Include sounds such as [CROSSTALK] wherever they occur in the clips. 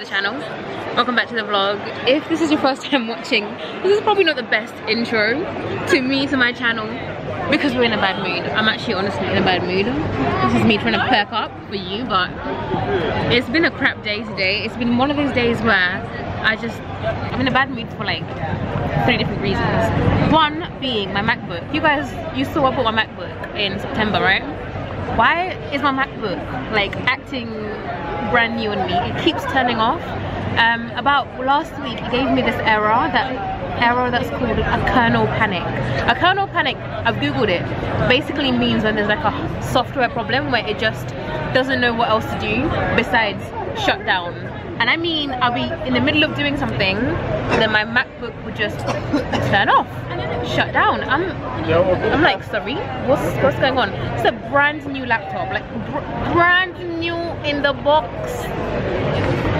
the channel. Welcome back to the vlog. If this is your first time watching this is probably not the best intro to me to my channel because we're in a bad mood. I'm actually honestly in a bad mood. This is me trying to perk up for you but it's been a crap day today. It's been one of those days where i just i'm in a bad mood for like three different reasons. One being my macbook. You guys you saw i bought my macbook in september right why is my macbook like acting brand new on me? It keeps turning off. Um, about last week it gave me this error that error that's called a kernel panic. A kernel panic i've googled it basically means when there's like a software problem where it just doesn't know what else to do besides shut down and I mean I'll be in the middle of doing something and then my MacBook would just turn off shut down. I'm I'm like sorry what's what's going on? It's a brand new laptop like br brand new in the box.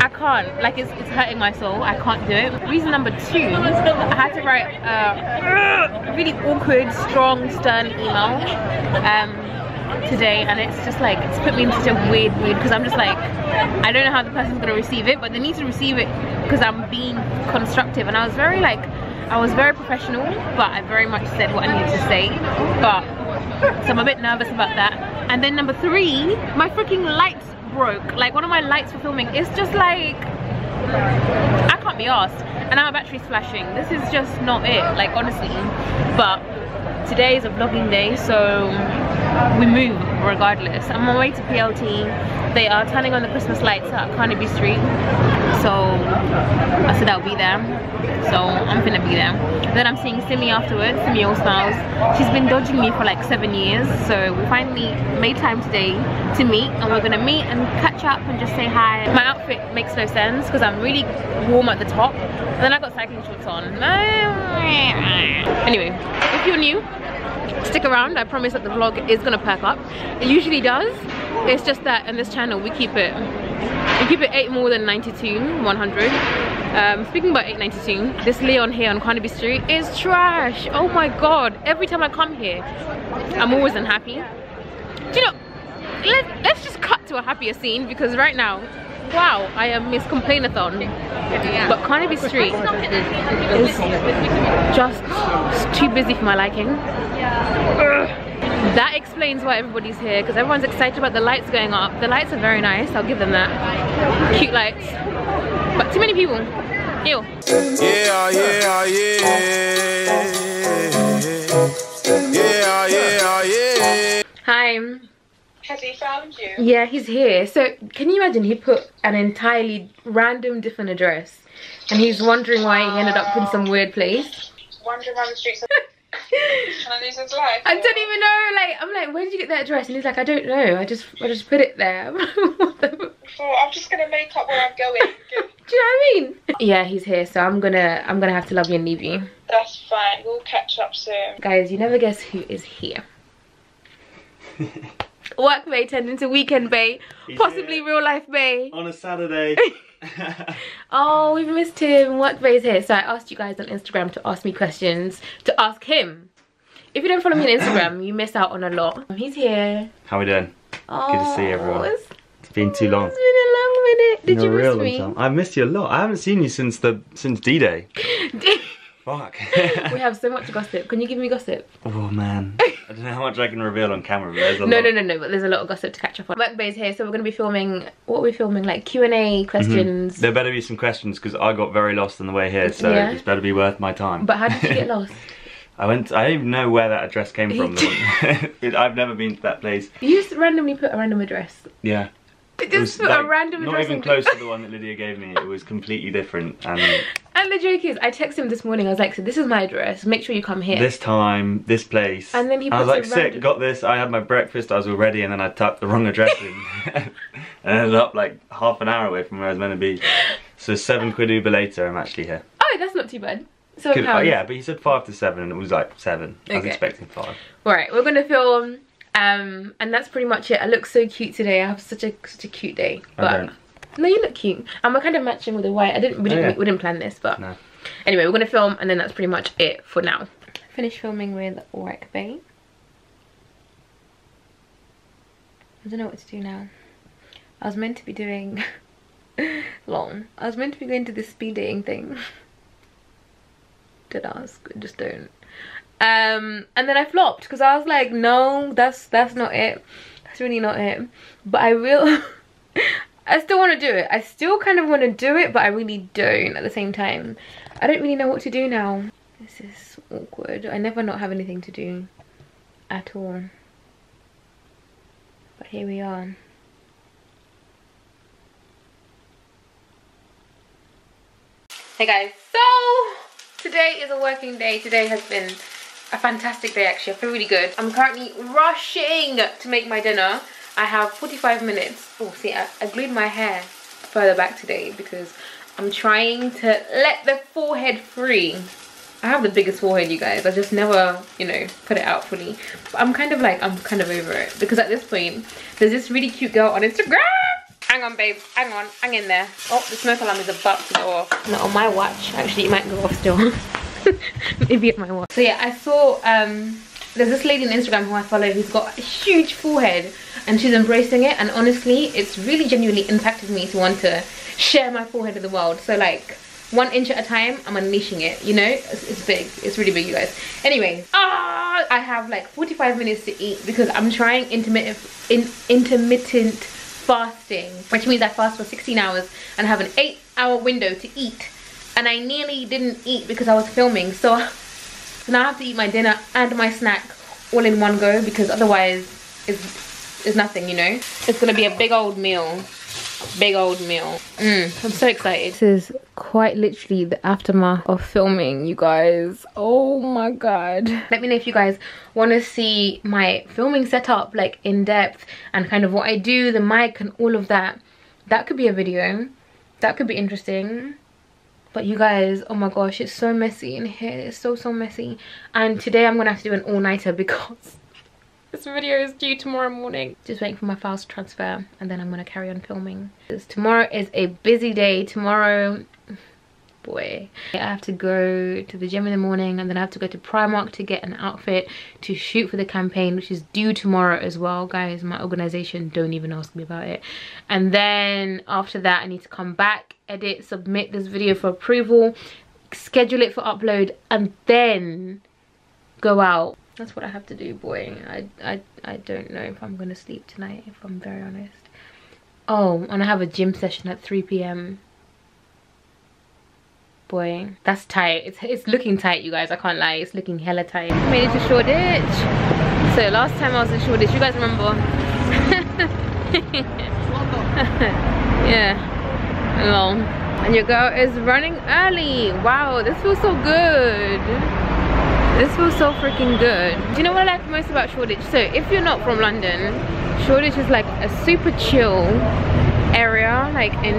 I can't like it's, it's hurting my soul. I can't do it. Reason number two I had to write a really awkward strong stern email. Um, today and it's just like it's put me in such a weird mood because I'm just like I don't know how the person's gonna receive it but they need to receive it because I'm being constructive. And I was very like I was very professional but I very much said what I needed to say but so I'm a bit nervous about that. And then number three my freaking lights broke. Like one of my lights for filming. It's just like I can't be asked. And now my battery's flashing. This is just not it like honestly. But today is a vlogging day so we move regardless. I'm on my way to plt they are turning on the christmas lights at carnaby street. So i said i'll be there. So i'm gonna be there. Then i'm seeing simi afterwards simi all smiles she's been dodging me for like seven years. So we finally made time today to meet and we're gonna meet and catch up and just say hi. My outfit makes no sense because i'm really warm at the top. And then i got cycling shorts on. [LAUGHS] Anyway if you're new stick around. I promise that the vlog is gonna perk up. It usually does. It's just that in this channel we keep it we keep it 8 more than 92 100 um, speaking about 892 this leon here on carnaby street is trash. Oh my god. Every time i come here i'm always unhappy. Do you know let, let's just cut to a happier scene because right now wow i am miss complainathon. But carnaby street is just too busy for my liking. That explains why everybody's here because everyone's excited about the lights going up. The lights are very nice i'll give them that. Cute lights. But too many people. Ew. yeah yeah yeah. Yeah yeah yeah. Hi has he found you? Yeah, he's here. So, can you imagine he put an entirely random different address and he's wondering why he ended up in some weird place? Wandering around the streets Can [LAUGHS] I lose his life? I don't even know. Like, I'm like, where did you get that address? And he's like, I don't know. I just, I just put it there. [LAUGHS] well, I'm just gonna make up where I'm going. [LAUGHS] Do you know what I mean? Yeah, he's here, so I'm gonna, I'm gonna have to love you and leave you. That's fine. We'll catch up soon. Guys, you never guess who is here. Work bae turned into weekend bae He's possibly here. real life bae. [LAUGHS] On a saturday. [LAUGHS] [LAUGHS] Oh we've missed him. Work bae's here. So i asked you guys on instagram to ask me questions to ask him. If you don't follow me on instagram you miss out on a lot. He's here. How are we doing? Oh, good to see oh, everyone. it's, it's been too long. it's been a long minute. Did you miss me? i missed you a lot. I haven't seen you since the since d-day Fuck. we have so much gossip. Can you give me gossip? Oh man. [LAUGHS] I don't know how much I can reveal on camera, but there's a no, lot. No, no, no, but there's a lot of gossip to catch up on. Work Bae's here, so we're going to be filming, what are we filming? Like Q&A mm-hmm. questions. Mm -hmm. There better be some questions because I got very lost on the way here, so yeah. it's better be worth my time. But how did you get [LAUGHS] lost? I went, I don't even know where that address came [LAUGHS] from. I've never been to that place. You just randomly put a random address? Yeah. Just like, a random Not even close to the one that Lydia gave me. It was completely different. And [LAUGHS] and the joke is, I texted him this morning. I was like, "So this is my address. Make sure you come here." This time, this place. And then he. I was like, "Sick, got this." I had my breakfast. I was all ready, and then I typed the wrong address in, [LAUGHS] and ended up like half an hour away from where I was meant to be. So seven quid Uber later, I'm actually here. Oh, that's not too bad. So oh, yeah, but he said five to seven, and it was like seven. Okay. I was expecting five. All right, we're gonna film um and that's pretty much it i look so cute today i have such a such a cute day but no you look cute and we're kind of matching with the white i didn't we didn't, oh, yeah. we didn't plan this but no. anyway we're gonna film and then that's pretty much it for now finish filming with work bae i don't know what to do now i was meant to be doing [LAUGHS] long. I was meant to be going to this speed dating thing. [LAUGHS] Did ask, just don't. Um, and then I flopped because I was like, no, that's that's not it. That's really not it. But I will. [LAUGHS] I still want to do it. I still kind of want to do it, but I really don't at the same time. I don't really know what to do now. This is awkward. I never not have anything to do at all. But here we are. Hey guys, so today is a working day. Today has been a fantastic day actually. I feel really good. I'm currently rushing to make my dinner. I have 45 minutes. Oh, see, I, I glued my hair further back today because I'm trying to let the forehead free. I have the biggest forehead, you guys. I just never, you know, put it out fully. But I'm kind of like, I'm kind of over it. Because at this point, there's this really cute girl on Instagram Hang on, babe. Hang on. Hang in there. Oh, the smoke alarm is about to go off. Not on my watch. Actually, it might go off still. [LAUGHS] [LAUGHS] Maybe at my watch. So yeah, I saw, um, there's this lady on Instagram who I follow who's got a huge forehead and she's embracing it. And honestly, it's really genuinely impacted me to want to share my forehead with the world. So like, one inch at a time i'm unleashing it you know it's, it's, big it's really big you guys anyway ah i have like 45 minutes to eat because i'm trying intermittent in intermittent fasting, which means I fast for 16 hours and have an eight hour window to eat. And I nearly didn't eat because I was filming. So, now I have to eat my dinner and my snack all in one go because otherwise it's, it's nothing, you know? It's gonna be a big old meal. Big old meal. Mm, i'm so excited. This is quite literally the aftermath of filming you guys. Oh my god. Let me know if you guys want to see my filming setup like in depth and kind of what i do the mic and all of that. That could be a video. That could be interesting but you guys oh my gosh it's so messy in here it's so so messy and today i'm gonna have to do an all-nighter [LAUGHS] because this video is due tomorrow morning. Just waiting for my files to transfer and then I'm gonna carry on filming. because Tomorrow is a busy day. Tomorrow, boy. I have to go to the gym in the morning and then I have to go to Primark to get an outfit to shoot for the campaign which is due tomorrow as well. Guys, my organization, don't even ask me about it. And then after that I need to come back, edit, submit this video for approval, schedule it for upload and then go out that's what I have to do, boy. I, I, I don't know if I'm going to sleep tonight, if I'm very honest. Oh, and I have a gym session at 3 p.m. Boy, that's tight. It's, it's looking tight, you guys. I can't lie. It's looking hella tight. Made it to Shoreditch. So last time I was in Shoreditch, you guys remember? [LAUGHS] yeah. Long. And your girl is running early. Wow, this feels so good. This feels so freaking good. Do you know what I like most about Shoreditch? So if you're not from London, Shoreditch is like a super chill area like in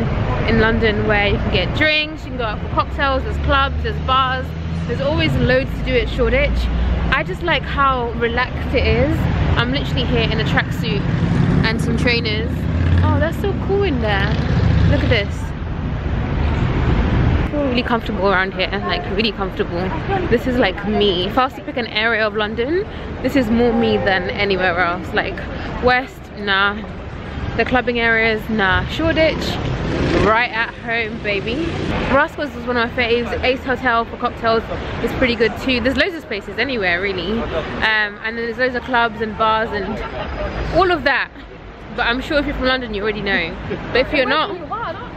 in London where you can get drinks, you can go out for cocktails, there's clubs, there's bars, there's always loads to do at Shoreditch. I just like how relaxed it is. I'm literally here in a tracksuit and some trainers. Oh, that's so cool in there. Look at this really comfortable around here and like really comfortable this is like me if i was to pick an area of london this is more me than anywhere else like west nah the clubbing areas nah shoreditch right at home baby. Roscoe's was one of my faves ace hotel for cocktails is pretty good too. There's loads of places anywhere really. Um, and then there's loads of clubs and bars and all of that. But i'm sure if you're from london you already know. But if you're not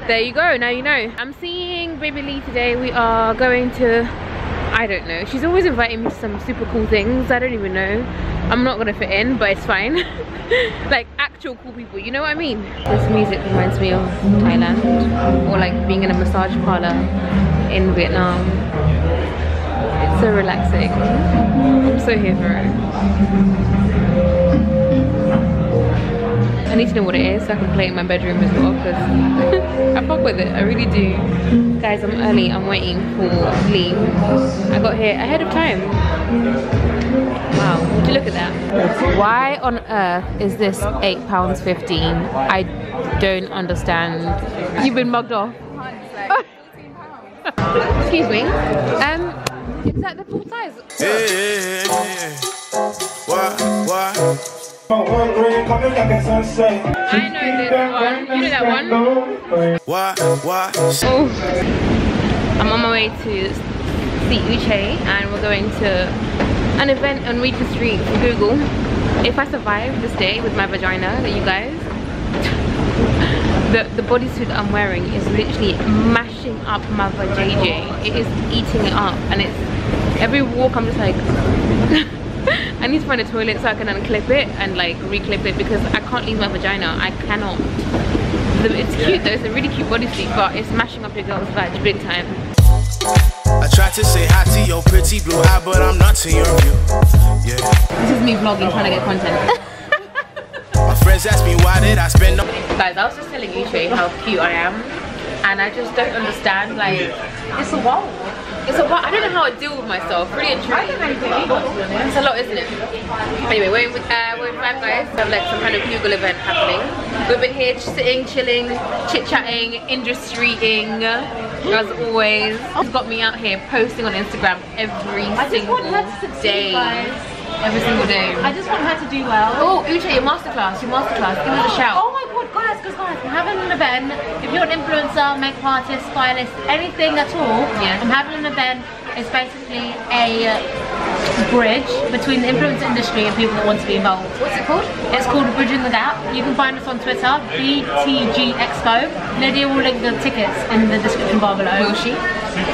there you go now you know. I'm seeing baby lee today. We are going to i don't know. She's always inviting me to some super cool things. I don't even know. I'm not gonna fit in but it's fine. [LAUGHS] Like actual cool people you know what i mean this music reminds me of thailand or like being in a massage parlor in vietnam it's so relaxing i'm so here for it I need to know what it is so I can play it in my bedroom as well because [LAUGHS] I fuck with it, I really do. Guys, I'm early, I'm waiting for Lee. I got here ahead of time. Wow, would you look at that? Why on earth is this £8.15? I don't understand. You've been mugged off. [LAUGHS] Excuse me. Um, is that the full size? Yeah, yeah, yeah, yeah. Why, why? I know this one. You know that one? What? What? Oh. I'm on my way to see Uche and we're going to an event on Regent Street for Google. If I survive this day with my vagina, that you guys, [LAUGHS] the, the bodysuit I'm wearing is literally mashing up my vajayjay. It is eating it up and it's, every walk I'm just like, [LAUGHS] I need to find a toilet so I can unclip it and like reclip it because I can't leave my vagina. I cannot. It's cute though, it's a really cute bodysuit but it's mashing up your girl's vag big time. I tried to say hi to your pretty blue eye, but I'm not to your view. Yeah. This is me vlogging, trying to get content. [LAUGHS] My friends ask me why did I spend no Guys, I was just telling Uche how cute I am, and I just don't understand. Like, it's a wow. It's a wow. I don't know how I deal with myself. Really and truly. It's a lot, isn't it? Anyway, we're with, uh, we're five guys. We have like some kind of Google event happening. We've been here just sitting, chilling, chit chatting, industrying, as always. It's got me out here posting on Instagram every single want her to succeed, day. Every single day. I just want her to do well. Oh, Uche, your masterclass, your masterclass. Give us a shout. Guys, because guys, I'm having an event. If you're an influencer, makeup artist, stylist, anything at all, Yeah. I'm having an event. It's basically a bridge between the influencer industry and people that want to be involved. What's it called? It's called Bridging the Gap. You can find us on Twitter, BTG Expo. Lydia will link the tickets in the description bar below. Will she?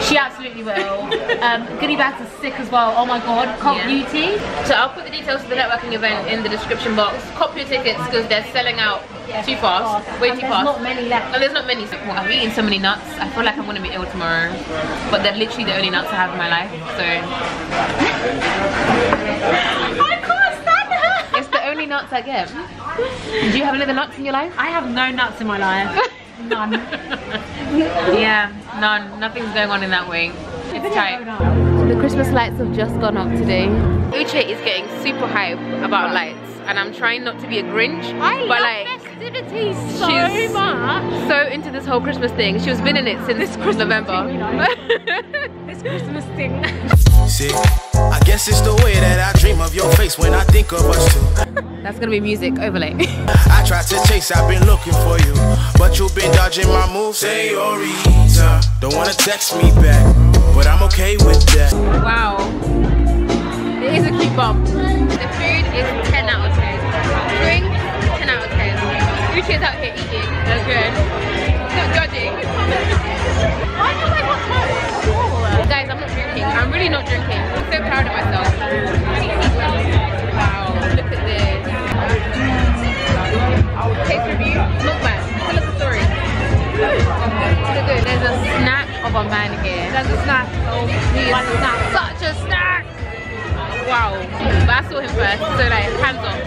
She absolutely will. um, goodie bags are sick as well. Oh my god, Cult Yeah. Beauty. So I'll put the details of the networking event in the description box. Cop your tickets because they're selling out too fast, way And too there's fast. not many left. And there's not many. Well, I've eaten so many nuts. I feel like I'm gonna be ill tomorrow. But they're literally the only nuts I have in my life. So [LAUGHS] I can't stand her. it's the only nuts I get. Do you have any other nuts in your life? I have no nuts in my life. [LAUGHS] None. Yeah, none. Nothing's going on in that wing. It's tight. The Christmas lights have just gone up today. Uche is getting super hype about lights and I'm trying not to be a Grinch. I but love like festivities so she's much. so into this whole Christmas thing. She's been in it since this November. [LAUGHS] This Christmas thing. See, I guess it's the way that I dream of your face when I think of us two. That's gonna be music overlay. [LAUGHS] I tried to chase, I've been looking for you, but you've been dodging my moves. Senorita, don't wanna text me back, but I'm okay with that. wow. It is a cute bump. The food is of a man here. There's a snack. Oh, he is such a snack. Wow. But I saw him first, so like hands off.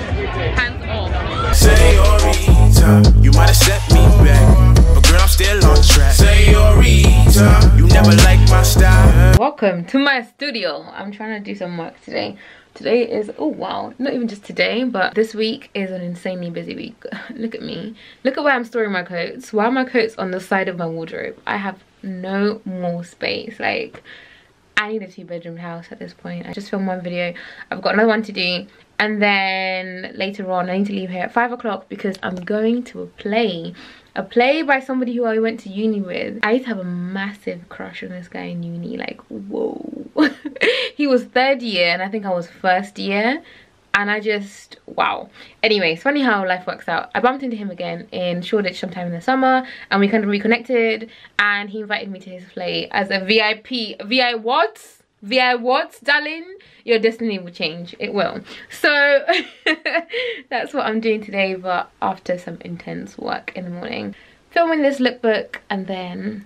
Hands off. Senorita, you might have set me back, but girl, I'm still on track. Senorita, you never liked my style. Welcome to my studio. I'm trying to do some work today. Today is, oh wow, not even just today, but this week is an insanely busy week. [LAUGHS] Look at me. Look at where I'm storing my coats. Why are my coats on the side of my wardrobe? I have no more space. Like, I need a two bedroom house at this point. I just filmed one video. I've got another one to do. And then later on, I need to leave here at five o'clock because I'm going to a play. A play by somebody who I went to uni with. I used to have a massive crush on this guy in uni. Like, whoa. [LAUGHS] he was third year and I think I was first year. And I just, wow. Anyway, it's funny how life works out. I bumped into him again in Shoreditch sometime in the summer and we kind of reconnected and he invited me to his play as a VIP. VI what? VI what, darling? Your destiny will change. It will. So [LAUGHS] that's what I'm doing today, but after some intense work in the morning. Filming this lookbook and then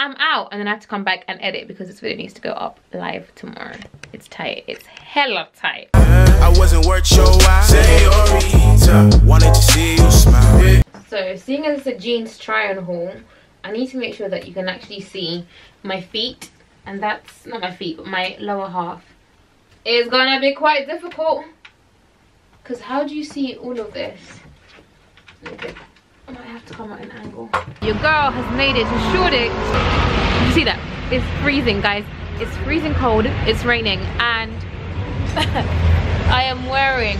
I'm out and then I have to come back and edit because this video needs to go up live tomorrow. It's tight. It's hella tight. I wasn't worth your while. Wanted to see you smile. So seeing as it's a jeans try on haul, I need to make sure that you can actually see my feet. And that's not my feet, but my lower half. It's gonna be quite difficult. Cause how do you see all of this? I might have to come at an angle. Your girl has made it to Shoreditch. You see that? It's freezing, guys. It's freezing cold. It's raining, and [LAUGHS] I am wearing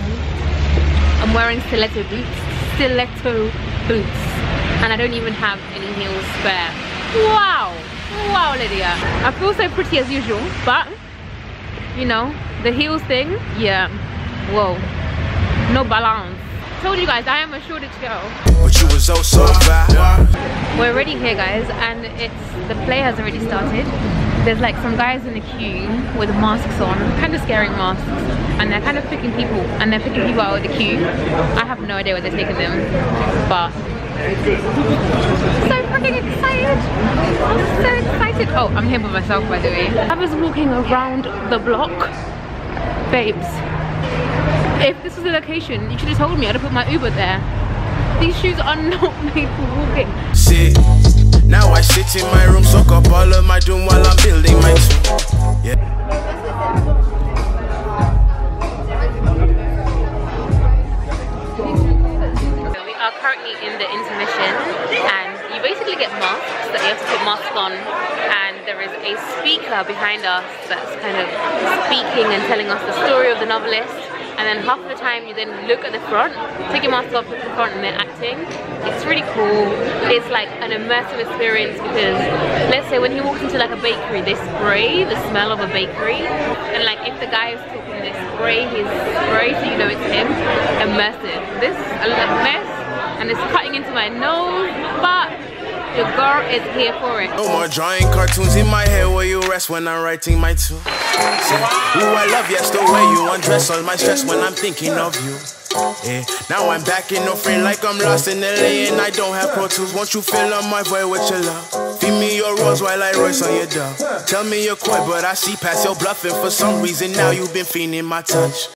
I'm wearing stiletto boots. stiletto boots. And I don't even have any heels spare. Wow! Wow, Lydia. I feel so pretty as usual, but, you know, the heels thing, yeah, whoa. No balance. I told you guys, I am a Shoreditch girl. But you was oh so bad. We're already here guys and it's the play has already started. There's like some guys in the queue with masks on, kind of scaring masks and they're kind of picking people and they're picking people out of the queue. I have no idea where they're taking them but so freaking excited. I'm so excited. Oh, I'm here by myself by the way. I was walking around the block. Babes, if this was the location, you should have told me. I'd have put my Uber there. These shoes are not [LAUGHS] made for walking. Sit. Now I sit in my room, soak up all of my doom while I'm building my tomb. Yeah. We are currently in the intermission and you basically get masks that you have to put masks on and there is a speaker behind us that's kind of speaking and telling us the story of the novelist and then half of the time you then look at the front, take your mask off, look at the front and they're acting. It's really cool. It's like an immersive experience because let's say when he walks into like a bakery, they spray the smell of a bakery and like if the guy is talking, they spray his spray so you know it's him. Immersive. This is a mess and it's cutting into my nose but the girl is here for it. No more drawing cartoons in my head where you rest when I'm writing my tune. Ooh, I love yes the way you undress all my stress when I'm thinking of you. Yeah. Now I'm back in no frame like I'm lost in LA and I don't have pro tools. Won't you fill up my void with your love? Feed me your rose while I royce on your dove. Tell me you're coy, but I see past your bluffing. For some reason now you've been feeling my touch.